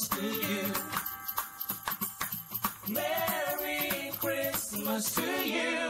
Christmas to you. Merry Christmas to you.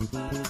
Bye.